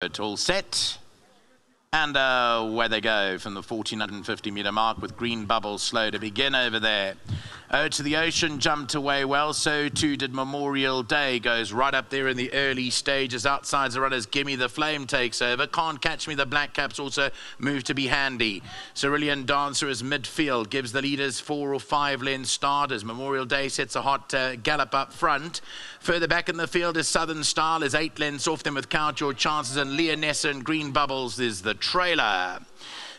It all set. And uh, where they go from the 1450 meter mark with green bubbles slow to begin over there. Oh, to the ocean jumped away well. So too did Memorial Day. Goes right up there in the early stages. Outside the runners, Gimme the Flame takes over. Can't Catch Me, the Black Caps also move to be handy. Cerulean Dancer is midfield. Gives the leaders four or five lengths start as Memorial Day sets a hot uh, gallop up front. Further back in the field is Southern Style. Is eight lengths off them with Count Your Chances. And Leonessa and Green Bubbles is the trailer.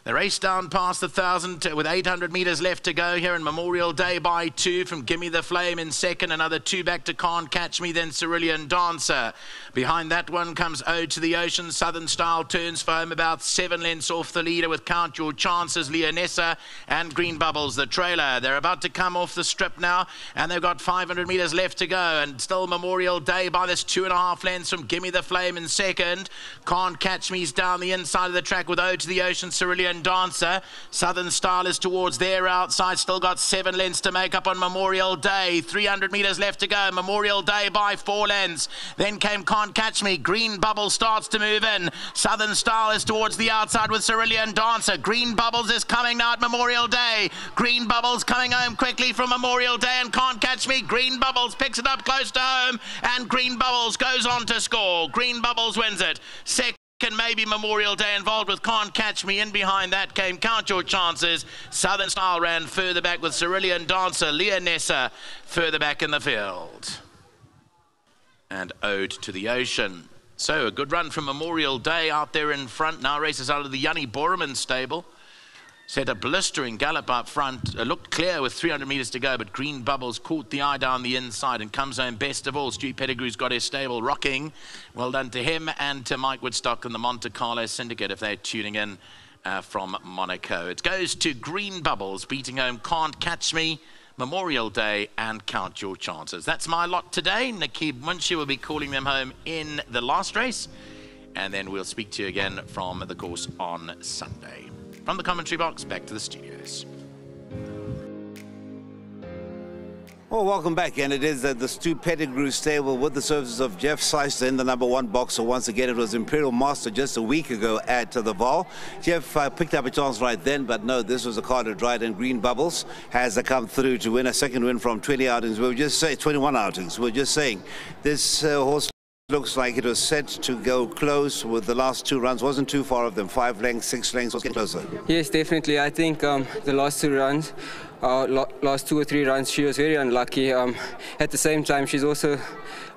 The race down past the thousand uh, with 800 metres left to go here in Memorial Day by two from Gimme the Flame in second. Another two back to Can't Catch Me, then Cerulean Dancer. Behind that one comes Ode to the Ocean. Southern Style turns for home about seven lengths off the leader with Count Your Chances, Leonessa and Green Bubbles, the trailer. They're about to come off the strip now and they've got 500 metres left to go and still Memorial Day by this two and a half lengths from Gimme the Flame in second. Can't Catch Me's down the inside of the track with Ode to the Ocean, Cerulean Dancer. Southern Style is towards their outside. Still got seven lengths to make up on Memorial Day. 300 metres left to go. Memorial Day by four lengths. Then came Can't Catch Me. Green Bubble starts to move in. Southern Style is towards the outside with Cerulean Dancer. Green Bubbles is coming now at Memorial Day. Green Bubbles coming home quickly from Memorial Day and Can't Catch Me. Green Bubbles picks it up close to home and Green Bubbles goes on to score. Green Bubbles wins it. Second and maybe Memorial Day involved with Can't Catch Me. In behind that came Count Your Chances. Southern Style ran further back with Cerulean Dancer, Leonessa further back in the field. And Ode to the Ocean. So a good run from Memorial Day out there in front. Now races out of the Yanni Boreman stable. Set a blistering gallop up front. It looked clear with 300 metres to go, but Green Bubbles caught the eye down the inside and comes home best of all. Stu Pettigrew's got his stable rocking. Well done to him and to Mike Woodstock and the Monte Carlo Syndicate if they're tuning in uh, from Monaco. It goes to Green Bubbles, beating home Can't Catch Me, Memorial Day, and Count Your Chances. That's my lot today. Nakib Munshi will be calling them home in the last race, and then we'll speak to you again from the course on Sunday. From the commentary box, back to the studios. Well, welcome back, and it is uh, the Stu Pettigrew stable with the services of Jeff Seister in the number one boxer. Once again, it was Imperial Master just a week ago at uh, the Vaal. Jeff uh, picked up a chance right then, but no, this was a card to dried and Green Bubbles has come through to win a second win from 20 outings. We were just saying 21 outings. We are just saying this uh, horse Looks like it was set to go close with the last two runs. Wasn't too far of them. Five lengths, six lengths was getting closer. Yes, definitely. I think um, the last two runs, uh, last two or three runs, she was very unlucky. Um, at the same time, she's also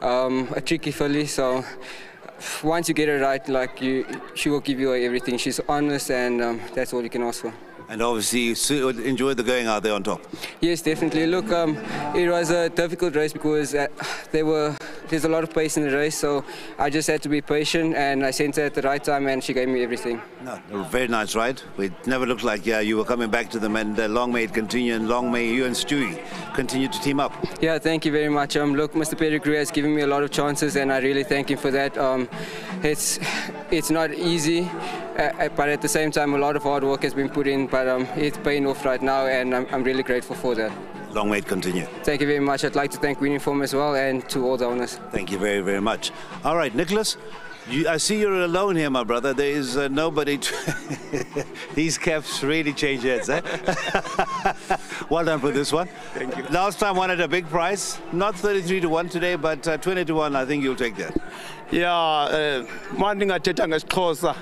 um, a tricky filly. So once you get her right, like you, she will give you everything. She's honest, and um, that's all you can ask for. And obviously, enjoyed the going out there on top. Yes, definitely. Look, um, it was a difficult race because uh, there were there's a lot of pace in the race, so I just had to be patient and I sent her at the right time and she gave me everything. No, very nice ride. It never looked like yeah, you were coming back to them and uh, long may it continue and long may you and Stewie continue to team up. Yeah, thank you very much. Um, look, Mr. Pettigrew has given me a lot of chances and I really thank him for that. Um, it's, it's not easy, uh, uh, but at the same time a lot of hard work has been put in, but um, it's paying off right now and I'm, I'm really grateful for that long way to continue. Thank you very much. I'd like to thank Winning as well and to all the owners. Thank you very, very much. All right, Nicholas, you, I see you're alone here, my brother. There is uh, nobody. These caps really change heads, eh? well done for this one. Thank you. Last time won at a big price. Not 33 to 1 today, but uh, 20 to 1. I think you'll take that. Yeah, uh, manje ngingathetha ngesixhosa.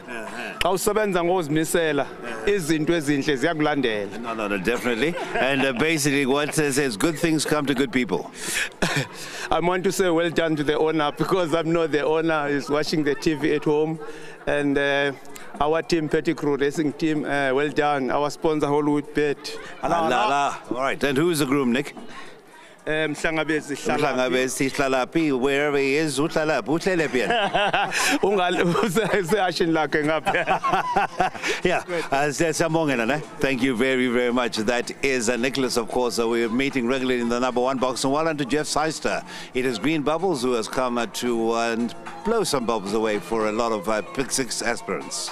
Xa usebenza ngozimisela. Izinto ezinhle ziyakulandela. No no no definitely. And uh, basically what says is good things come to good people. I want to say well done to the owner because i know the owner. Is watching the tv at home. And uh, our team Pettigrew Racing Team, uh, well done. Our sponsor Hollywood Bet. All right, and who is the groom, Nick? Mhlangabezi mhlangabezi wherever he is uhlala phi? Uhlele phi yena? Lakhe ngapha. Yeah ne? Thank you very very much. That is uh, Nicholas of course uh, we're meeting regularly in the number one box. And well done to Jeff Seister. It is Green Bubbles who has come uh, to uh, blow some bubbles away for a lot of uh, pick six aspirants